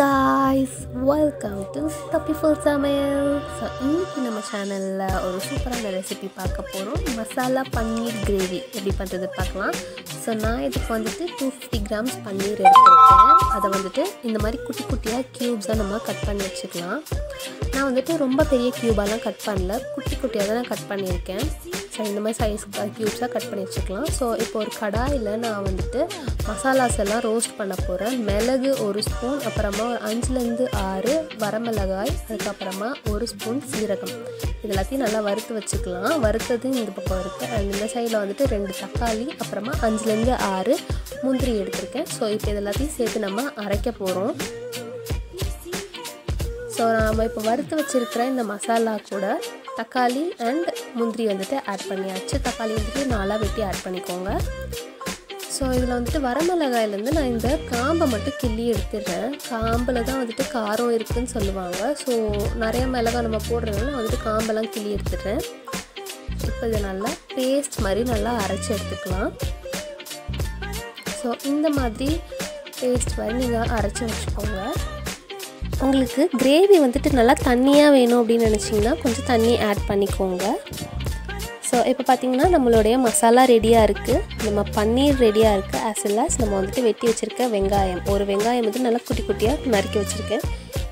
Guys welcome to தப்பிஃபுல் சமையல் so இன்னைக்கு நம்ம சேனலில் ஒரு சூப்பரான ரெசிபி பார்க்க போகிறோம் மசாலா பன்னீர் கிரேவி. எப்படி பண்ணுறது பார்க்கலாம். ஸோ நான் இதுக்கு வந்துட்டு டூ ஃபிஃப்டி கிராம்ஸ் பன்னீர் எடுத்துருக்கேன். அதை வந்துட்டு இந்த மாதிரி குட்டி குட்டியாக க்யூப்ஸாக நம்ம கட் பண்ணி வச்சுக்கலாம். நான் வந்துட்டு ரொம்ப பெரிய க்யூபாலாம் கட் பண்ணல. குட்டி குட்டியாக தான் நான் கட் பண்ணியிருக்கேன். இந்த மாதிரி சைஸ் க்யூப்ஸாக கட் பண்ணி வச்சுக்கலாம். ஸோ இப்போ ஒரு கடாயில் நான் வந்துட்டு மசாலாஸ் எல்லாம் ரோஸ்ட் பண்ண போகிறேன் மிளகு ஒரு ஸ்பூன் அப்புறமா ஒரு அஞ்சுலேருந்து ஆறு வரமிளகாய் அதுக்கப்புறமா ஒரு ஸ்பூன் சீரகம். இது எல்லாத்தையும் நல்லா வறுத்து வச்சுக்கலாம். வறுத்தது இந்த பக்கம் இருக்குது அண்ட் இந்த சைடில் வந்துட்டு ரெண்டு தக்காளி அப்புறமா அஞ்சுலேருந்து ஆறு முந்திரி எடுத்திருக்கேன். ஸோ இப்போ இது எல்லாத்தையும் சேர்த்து நம்ம அரைக்க போகிறோம் ஸோ நாம் இப்போ வறுத்து வச்சுருக்கிற இந்த மசாலா கூட தக்காளி அண்ட் முந்திரி வந்துட்டு ஆட் பண்ணியாச்சு. தக்காளி வந்துட்டு நாலாக வெட்டி ஆட் பண்ணிக்கோங்க. ஸோ இதில் வந்துட்டு வரமிளகாயிலேருந்து நான் இந்த காம்பை மட்டும் கிள்ளி எடுத்துடுறேன். காம்பில் தான் வந்துட்டு காரம் இருக்குதுன்னு சொல்லுவாங்க. ஸோ நிறைய மிளகாய் நம்ம போடுறதுனால நான் வந்துட்டு காம்பெல்லாம் கிள்ளி எடுத்துடுறேன். இப்போ இதை நல்லா பேஸ்ட் மாதிரி நல்லா அரைச்சி எடுத்துக்கலாம். ஸோ இந்த மாதிரி பேஸ்ட் மாதிரி நீங்கள் அரைச்சி வச்சுக்கோங்க. உங்களுக்கு கிரேவி வந்துட்டு நல்லா தண்ணியாக வேணும் அப்படின்னு நினச்சிங்கன்னா கொஞ்சம் தண்ணி ஆட் பண்ணிக்கோங்க. ஸோ இப்போ பார்த்திங்கன்னா நம்மளுடைய மசாலா ரெடியாக இருக்குது நம்ம பன்னீர் ரெடியாக இருக்குது ஆஸ் வெல் ஆஸ் நம்ம வந்துட்டு வெட்டி வச்சுருக்க வெங்காயம். ஒரு வெங்காயம் வந்து நல்லா குட்டி குட்டியாக நறுக்கி வச்சுருக்கேன்.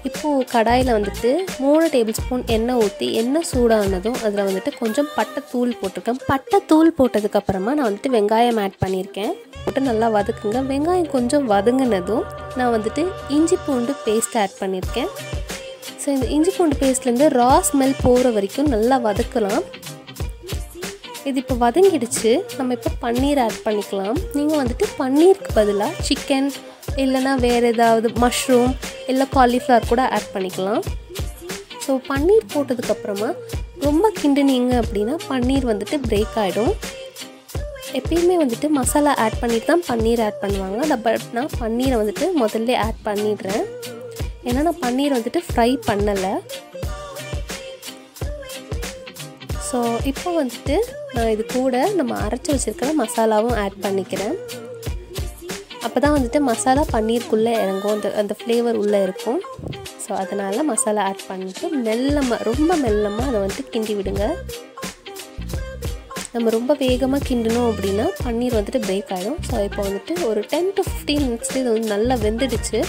இப்போது கடாயில் வந்துட்டு மூணு டேபிள் ஸ்பூன் எண்ணெய் ஊற்றி எண்ணெய் சூடானதும் அதில் வந்துட்டு கொஞ்சம் பட்டை தூள் போட்டிருக்கேன். பட்டை தூள் போட்டதுக்கப்புறமா நான் வந்துட்டு வெங்காயம் ஆட் பண்ணியிருக்கேன். போட்டு நல்லா வதக்குங்க. வெங்காயம் கொஞ்சம் வதங்கினதும் நான் வந்துட்டு இஞ்சி பூண்டு பேஸ்ட் ஆட் பண்ணியிருக்கேன். ஸோ இந்த இஞ்சி பூண்டு பேஸ்ட்லேருந்து ரா ஸ்மெல் போகிற வரைக்கும் நல்லா வதக்கலாம். இது இப்போ வதங்கிடுச்சு. நம்ம இப்போ பன்னீர் ஆட் பண்ணிக்கலாம். நீங்கள் வந்துட்டு பன்னீருக்கு பதிலாக சிக்கன் இல்லைனா வேறு ஏதாவது மஷ்ரூம் இல்லை காலிஃப்ளவர் கூட ஆட் பண்ணிக்கலாம். ஸோ பன்னீர் போட்டதுக்கப்புறமா ரொம்ப கிண்டுனீங்க அப்படின்னா பன்னீர் வந்துட்டு பிரேக் ஆகிடும் எப்பயுமே வந்துட்டு மசாலா ஆட் பண்ணிட்டு தான் பன்னீர் ஆட் பண்ணுவாங்க. பட் நான் பன்னீரை வந்துட்டு முதல்ல ஆட் பண்ணிடுறேன். ஏன்னா நான் பன்னீர் வந்துட்டு ஃப்ரை பண்ணலை. ஸோ இப்போ வந்துட்டு நான் இது கூட நம்ம அரைச்சி வச்சுருக்கிற மசாலாவும் ஆட் பண்ணிக்கிறேன். அப்போ தான் வந்துட்டு மசாலா பன்னீருக்குள்ளே இறங்கும். அந்த அந்த ஃப்ளேவர் உள்ளே இருக்கும். ஸோ அதனால் மசாலா ஆட் பண்ணிவிட்டு மெல்லமாக ரொம்ப மெல்லமாக அதை வந்துட்டு கிண்டி விடுங்க. நம்ம ரொம்ப வேகமாக கிண்டணும் அப்படின்னா பன்னீர் வந்துட்டு பிரேக் ஆகிடும் ஸோ இப்போ வந்துட்டு ஒரு டென் டு ஃபிஃப்டீன் மினிட்ஸ்லேயே இது வந்து நல்லா வெந்துடுச்சு.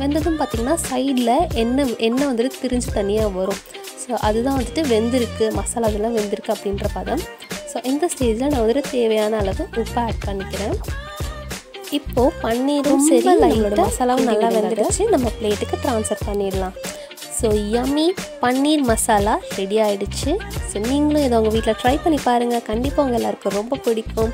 வெந்ததும் பார்த்திங்கன்னா சைடில் எண்ணெய் எண்ணெய் வந்துட்டு திரிஞ்சு தனியாக வரும். ஸோ அதுதான் வந்துட்டு வெந்திருக்கு மசாலா இதெல்லாம் வெந்திருக்கு அப்படின்ற பதம். ஸோ இந்த ஸ்டேஜில் நான் வந்துட்டு தேவையான அளவு உப்பு ஆட் பண்ணிக்கிறேன். இப்போது பன்னீரும் சரி நம்மளோட மசாலாவும் நல்லா வெந்துடுச்சு. நம்ம பிளேட்டுக்கு ட்ரான்ஸ்ஃபர் பண்ணிடலாம். So yummy paneer masala ready ஆகிடுச்சு ஸோ நீங்களும் இதை உங்கள் வீட்டில் ட்ரை பண்ணி பாருங்கள் கண்டிப்பாக உங்கள் எல்லாருக்கும் ரொம்ப பிடிக்கும்.